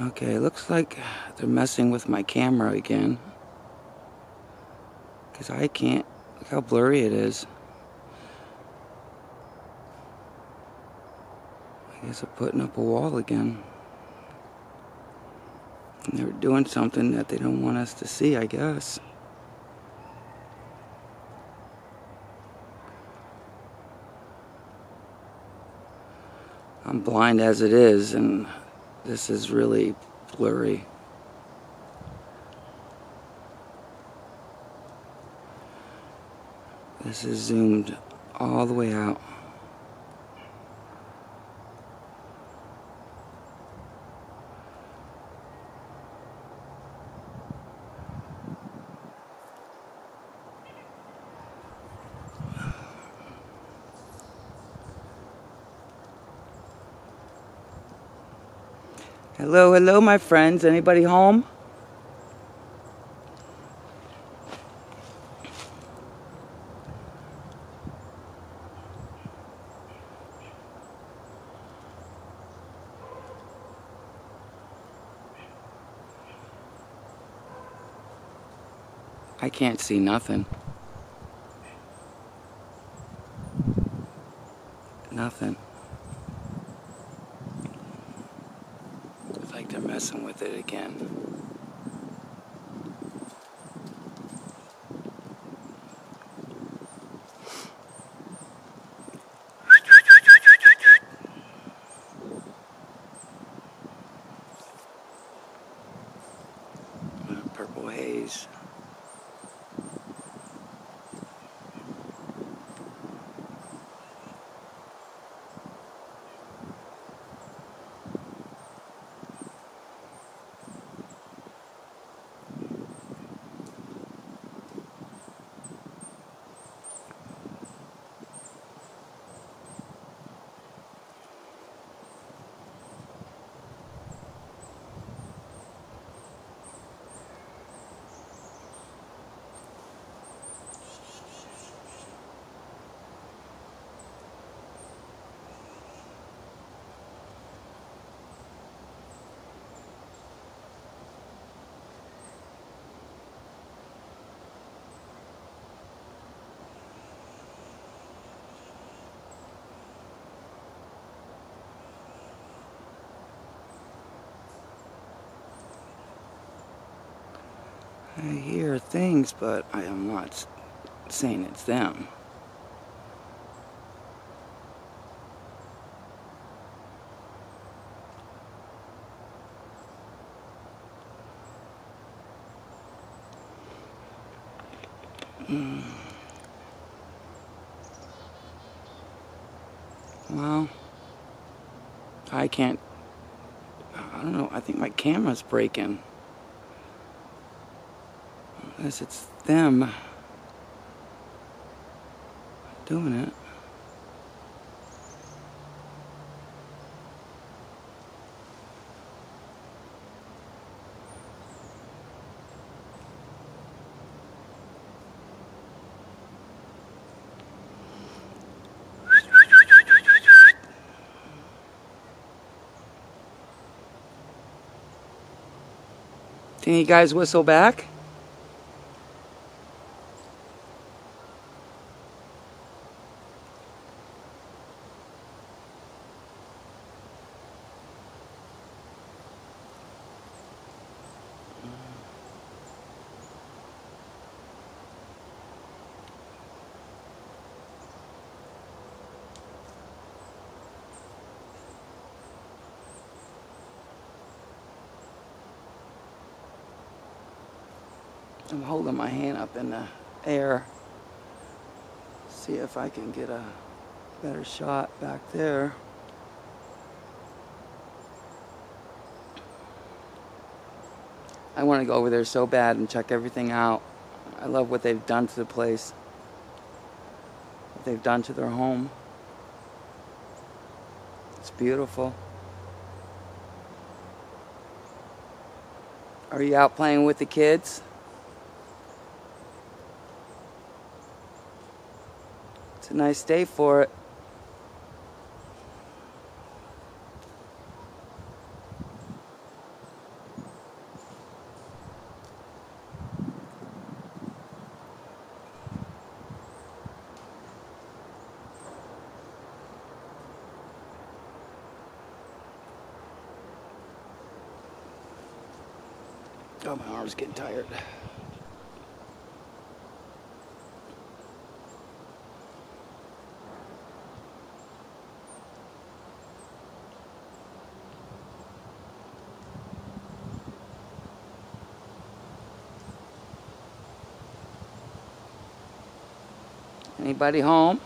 Okay, looks like they're messing with my camera again. Because I can't, look how blurry it is. I guess they're putting up a wall again. And they're doing something that they don't want us to see, I guess. I'm blind as it is, and this is really blurry. This is zoomed all the way out. Hello, hello, my friends. Anybody home? I can't see nothing. It's like they're messing with it again. I hear things, but I am not saying it's them. Mm. Well, I can't. I don't know. I think my camera's breaking. Unless it's them doing it. Can you guys whistle back? I'm holding my hand up in the air. See if I can get a better shot back there. I want to go over there so bad and check everything out. I love what they've done to the place, what they've done to their home. It's beautiful. Are you out playing with the kids? a nice day for it. Oh, my arm's getting tired. Anybody home?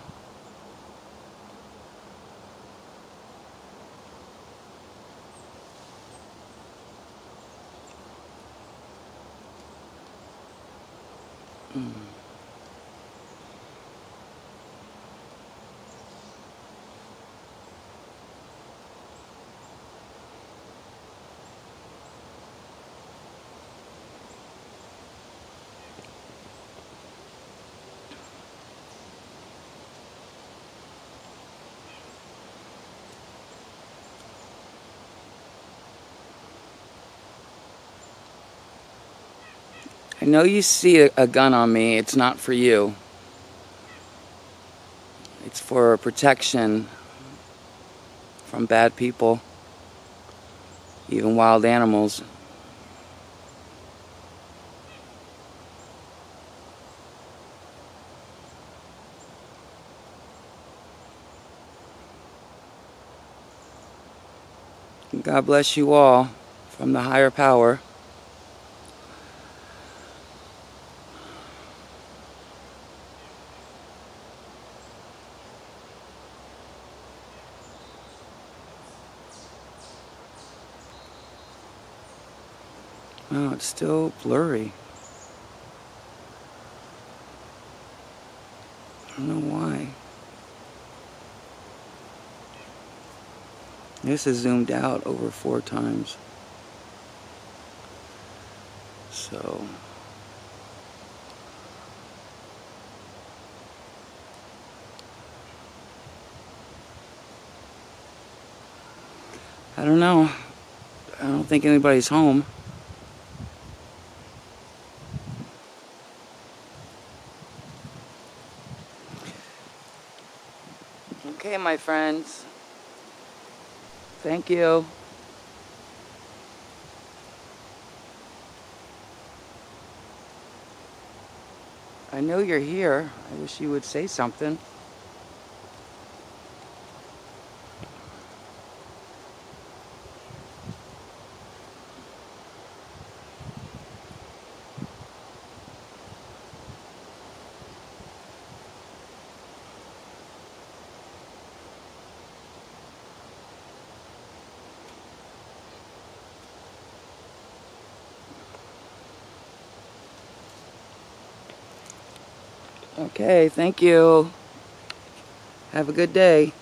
Mm. I know you see a, gun on me. It's not for you. It's for protection from bad people, even wild animals. God bless you all from the higher power. Oh, it's still blurry. I don't know why. This is zoomed out over four times. So... I don't know. I don't think anybody's home. Okay, my friends. Thank you. I know you're here. I wish you would say something. Okay, thank you. Have a good day.